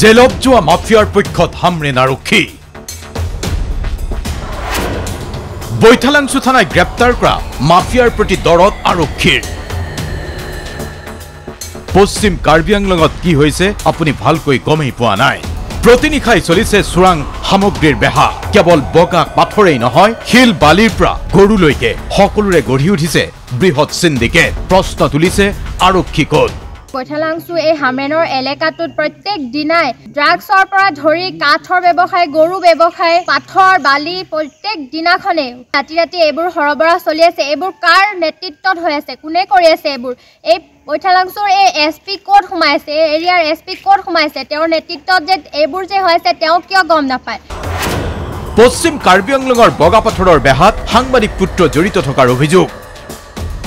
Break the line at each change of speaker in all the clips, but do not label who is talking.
জেলত যোৱা মাফিয়াৰ পক্ষত হামৰেন আৰক্ষী বৈঠালাংচু থানাই গ্ৰেপ্তাৰ কৰা মাফিয়াৰ প্ৰতি দৰত আৰক্ষীৰ। পশ্চিম কাৰ্বি আংলঙত কি হৈছে আপুনি ভালকৈ গমেই পোৱা নাই। প্ৰতিনিশাই চলিছে চোৰাং সামগ্ৰীৰ বেহা। কেৱল বগা পাথৰেই নহয় শিল বালিৰ পৰা গৰুলৈকে সকলোৰে গঢ়ি উঠিছে বৃহৎ চিণ্ডিকেট প্ৰশ্ন তুলিছে আৰক্ষী ক'ত
কৈঠালাংচু এই হামৰেনৰ এলেকাটোত প্ৰত্যেক দিনাই ড্ৰাগছৰ পৰা ধৰি কাঠৰ ব্যৱসায় গৰু ব্যৱসায় পাথৰ বালি প্ৰত্যেক দিনাখনে ৰাতি ৰাতি এইবোৰ সৰবৰাহ চলি আছে। এইবোৰ কাৰ নেতৃত্বত হৈ আছে? কোনে কৰি আছে এইবোৰ? এই কৈঠালাংচুৰ এই এছ পি ক'ত সোমাইছে? এই এৰিয়াৰ এছ পি ক'ত সোমাইছে? তেওঁৰ নেতৃত্বত যে এইবোৰ যে হৈছে তেওঁ কিয় গম নাপায়?
পশ্চিম কাৰ্বি আংলঙৰ বগাপাথৰৰ বেহাত সাংবাদিক পুত্ৰ জড়িত থকাৰ অভিযোগ।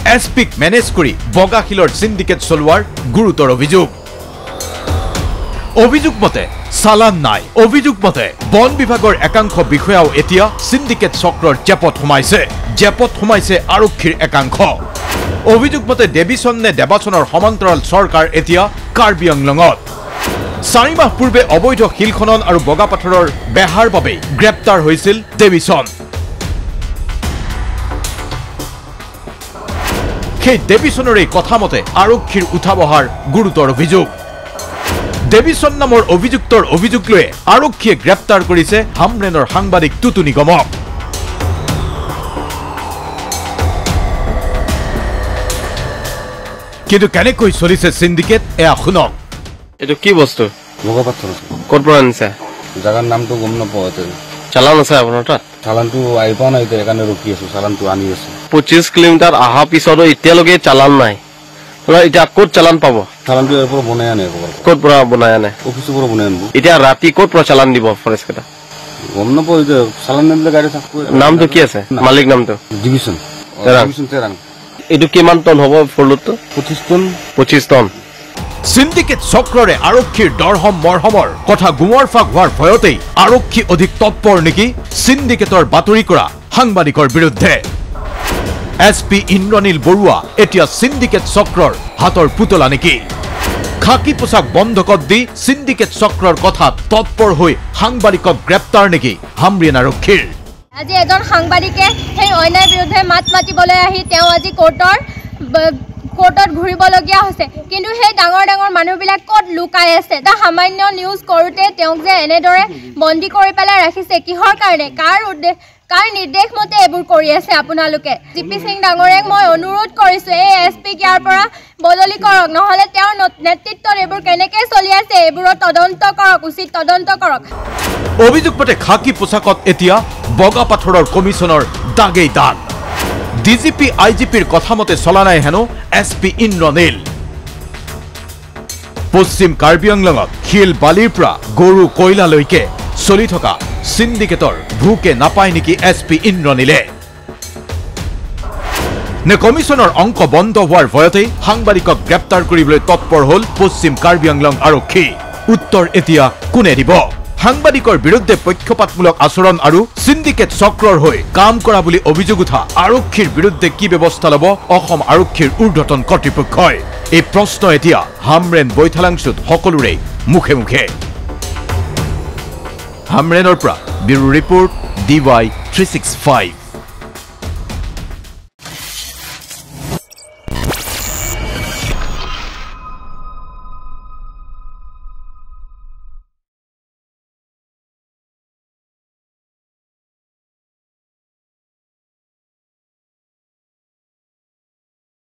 এছ পিক মেনেজ কৰি বগাশিলৰ চিণ্ডিকেট চলোৱাৰ গুৰুতৰ অভিযোগ। অভিযোগ মতে চালান নাই। অভিযোগ মতে বন বিভাগৰ একাংশ বিষয়াও এতিয়া চিণ্ডিকেট চক্ৰৰ জেপত সোমাইছে। জেপত সোমাইছে আৰক্ষীৰ একাংশ। অভিযোগ মতে দেৱীচন নে দেৱাচনৰ সমান্তৰাল চৰকাৰ এতিয়া কাৰ্বি আংলঙত চাৰি মাহ পূৰ্বে অবৈধ শিল খনন আৰু বগাপাথৰৰ বেহাৰ বাবেই গ্ৰেপ্তাৰ হৈছিল দেৱীচন। সেই দেৱীচনৰে কথা মতে আৰক্ষীৰ উঠা বহাৰ গুৰুতৰ অভিযোগ। দেৱীচন নামৰ অভিযুক্তৰ অভিযোগ লৈ আৰক্ষীয়ে গ্ৰেপ্তাৰ কৰিছে হামৰেনৰ সাংবাদিক টুটু নিগমক। কিন্তু কেনেকৈ চলিছে চিণ্ডিকেট এয়া শুনক।
এইটো কি বস্তু?
আছে
ক'ৰ পৰা আনিছে?
জাগাৰ নামটো গম নাপাওঁ
চালান আছে আপোনাৰ তাত?
চালানটো আহি পোৱা নাই সেইকাৰণে ৰখি আছো চালানটো আনি আছো।
পঁচিছ কিলোমিটাৰ অহাৰ পিছতো এতিয়ালৈকে চালান নাই। এতিয়া ক'ত চালান পাব?
চালানটো ইয়াৰ পৰা বনাই আনে
ক'ত পৰা বনাই আনে?
অফিচৰ পৰা বনাই আনিব।
এতিয়া ৰাতি ক'ত পৰা চালান দিব ফৰেষ্ট কেইটা?
গম নাপাওঁ এতিয়া চালান নিদিলে গাড়ী থাকিব
নামটো কি আছে? মালিক নামটো?
ডিভিশ্যন
তেৰাং।
ডিভিশ্যন তেৰাং।
এইটো কিমান টন হ'ব ফৰলোডটো
পঁচিছ টন।
পঁচিছ টন।
চিণ্ডিকেট চক্ৰৰে আৰক্ষীৰ দৰহম মৰহমৰ কথা গুমৰ ফাক হোৱাৰ ভয়তেই আৰক্ষী অধিক তৎপৰ নেকি? চিণ্ডিকেটৰ বাতৰি কৰা সাংবাদিকৰ বিৰুদ্ধে। এছ পি ইন্দ্ৰনীল বৰুৱা এতিয়া চিণ্ডিকেট চক্ৰৰ হাতৰ পুতলা নেকি? খাকী পোছাক বন্ধকত দি চিণ্ডিকেট চক্ৰৰ কথাত তৎপৰ হৈ সাংবাদিকক গ্ৰেপ্তাৰ নেকি? হামৰিয়ান আৰক্ষীৰ।
আজি এজন সাংবাদিকে সেই অন্যায়ৰ বিৰুদ্ধে মাত মাতিবলৈ আহি তেওঁ আজি কোৰ্টৰ কোৰ্টত ঘূৰিবলগীয়া হৈছে। কিন্তু সেই ডাঙৰ ডাঙৰ মানুহবিলাক ক'ত লুকাই আছে? এটা সামান্য নিউজ কৰোঁতে তেওঁক যে এনেদৰে বন্দী কৰি পেলাই ৰাখিছে কিহৰ কাৰণে? কাৰ উদ্দেশ্য কাৰ নিৰ্দেশ মতে এইবোৰ কৰি আছে আপোনালোকে। জি পি সিং ডাঙৰীয়াক মই অনুৰোধ কৰিছোঁ এই এছ পিক ইয়াৰ পৰা বদলি কৰক নহ'লে তেওঁৰ নত- নেতৃত্বত এইবোৰ কেনেকৈ চলি আছে এইবোৰৰ তদন্ত কৰক উচিত তদন্ত কৰক।
অভিযোগ মতে খাকী পোছাকত এতিয়া বগা পাথৰৰ কমিছনৰ দাগেই দাগ। D G P I G পিৰ কথা মতে চলা নাই হেনো এছ পি ইন্দ্ৰনীল। পশ্চিম কাৰ্বি আংলঙত শিল বালিৰ পৰা গৰু কয়লালৈকে চলি থকা চিণ্ডিকেটৰ ভোকে নাপায় নেকি এছ পি ইন্দ্ৰনীলে নে কমিছনৰ অংক বন্ধ হোৱাৰ ভয়তেই সাংবাদিকক গ্ৰেপ্তাৰ কৰিবলৈ তৎপৰ হ'ল পশ্চিম কাৰ্বি আংলং আৰক্ষী? উত্তৰ এতিয়া কোনে দিব? সাংবাদিকৰ বিৰুদ্ধে পক্ষপাতমূলক আচৰণ আৰু চিণ্ডিকেট চক্ৰৰ হৈ কাম কৰা বুলি অভিযোগ উঠা আৰক্ষীৰ বিৰুদ্ধে কি ব্যৱস্থা ল'ব অসম আৰক্ষীৰ ঊৰ্ধতন কৰ্তৃপক্ষই? এই প্ৰশ্ন এতিয়া হামৰেন বৈঠালাংচুত সকলোৰে মুখে মুখে। হামৰেনৰ পৰা bureau report D Y three six five